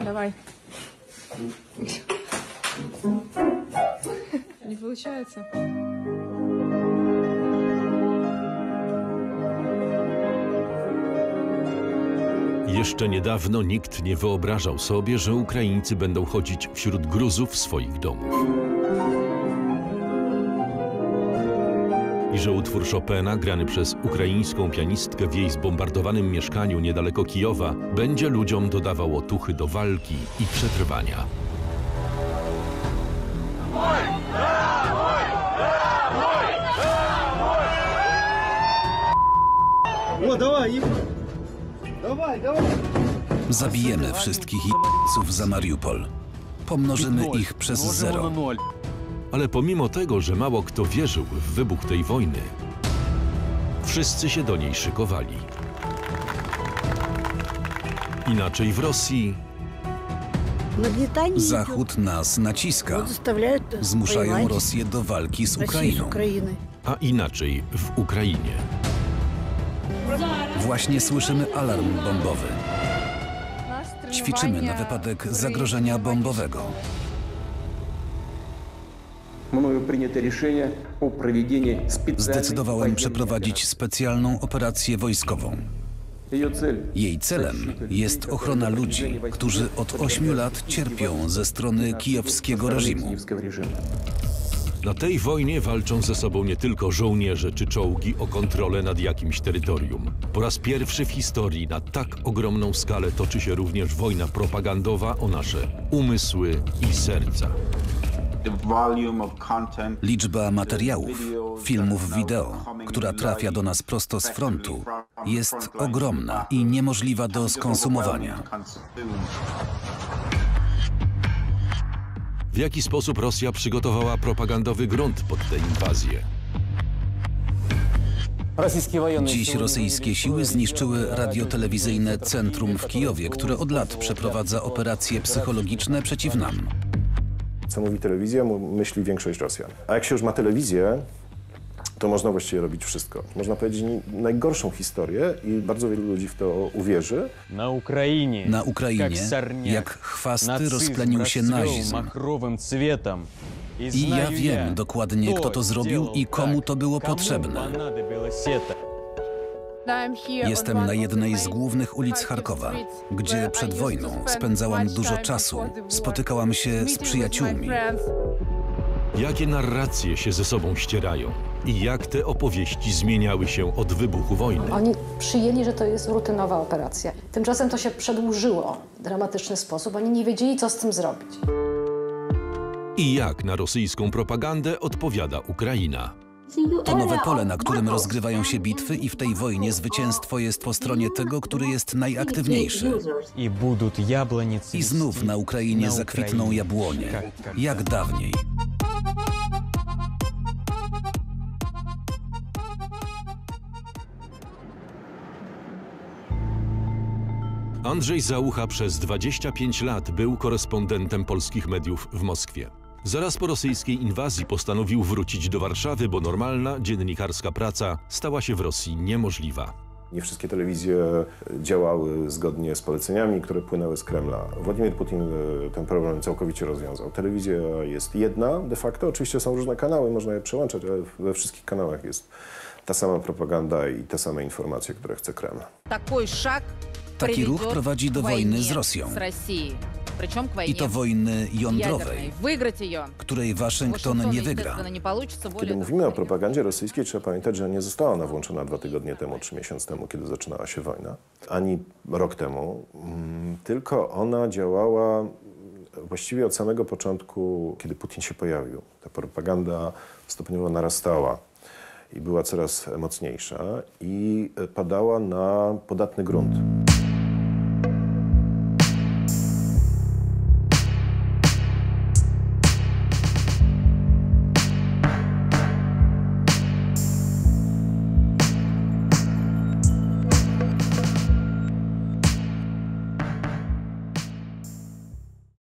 Давай. Не получается. Jeszcze niedawno nikt nie wyobrażał sobie, że Ukraińcy będą chodzić wśród gruzów swoich domów. że utwór Chopina, grany przez ukraińską pianistkę w jej zbombardowanym mieszkaniu niedaleko Kijowa, będzie ludziom dodawał otuchy do walki i przetrwania. No, dawaj, dawaj, dawaj. Zabijemy wszystkich jeźdźców za Mariupol. Pomnożymy ich przez zero. Ale pomimo tego, że mało kto wierzył w wybuch tej wojny, wszyscy się do niej szykowali. Inaczej w Rosji Zachód nas naciska. Zmuszają Rosję do walki z Ukrainą. A inaczej w Ukrainie. Właśnie słyszymy alarm bombowy. Ćwiczymy na wypadek zagrożenia bombowego. Zdecydowałem przeprowadzić specjalną operację wojskową. Jej celem jest ochrona ludzi, którzy od 8 lat cierpią ze strony kijowskiego reżimu. Na tej wojnie walczą ze sobą nie tylko żołnierze czy czołgi o kontrolę nad jakimś terytorium. Po raz pierwszy w historii na tak ogromną skalę toczy się również wojna propagandowa o nasze umysły i serca. Liczba materiałów, filmów wideo, która trafia do nas prosto z frontu, jest ogromna i niemożliwa do skonsumowania. W jaki sposób Rosja przygotowała propagandowy grunt pod tę inwazję? Dziś rosyjskie siły zniszczyły radiotelewizyjne centrum w Kijowie, które od lat przeprowadza operacje psychologiczne przeciw nam co mówi telewizja, myśli większość Rosjan. A jak się już ma telewizję, to można właściwie robić wszystko. Można powiedzieć najgorszą historię i bardzo wielu ludzi w to uwierzy. Na Ukrainie, na Ukrainie jak chwasty rozplenił się nazizm. I ja wiem dokładnie, kto to zrobił i komu to było potrzebne. Jestem na jednej z głównych ulic Charkowa, gdzie przed wojną spędzałam dużo czasu, spotykałam się z przyjaciółmi. Jakie narracje się ze sobą ścierają i jak te opowieści zmieniały się od wybuchu wojny? Oni przyjęli, że to jest rutynowa operacja. Tymczasem to się przedłużyło w dramatyczny sposób. Oni nie wiedzieli, co z tym zrobić. I jak na rosyjską propagandę odpowiada Ukraina? To nowe pole, na którym rozgrywają się bitwy i w tej wojnie zwycięstwo jest po stronie tego, który jest najaktywniejszy. I znów na Ukrainie zakwitną jabłonie, jak dawniej. Andrzej Załucha przez 25 lat był korespondentem polskich mediów w Moskwie. Zaraz po rosyjskiej inwazji postanowił wrócić do Warszawy, bo normalna dziennikarska praca stała się w Rosji niemożliwa. Nie wszystkie telewizje e, działały zgodnie z poleceniami, które płynęły z Kremla. Władimir Putin e, ten problem całkowicie rozwiązał. Telewizja jest jedna de facto, oczywiście są różne kanały, można je przełączać, ale we wszystkich kanałach jest ta sama propaganda i te same informacje, które chce Kreml. Taki ruch prowadzi do wojny z Rosją. I to wojny jądrowej, której Waszyngton nie wygra. Kiedy mówimy o propagandzie rosyjskiej, trzeba pamiętać, że nie została ona włączona dwa tygodnie temu, trzy miesiące temu, kiedy zaczynała się wojna, ani rok temu, mm, tylko ona działała mm, właściwie od samego początku, kiedy Putin się pojawił. Ta propaganda stopniowo narastała i była coraz mocniejsza i e, padała na podatny grunt.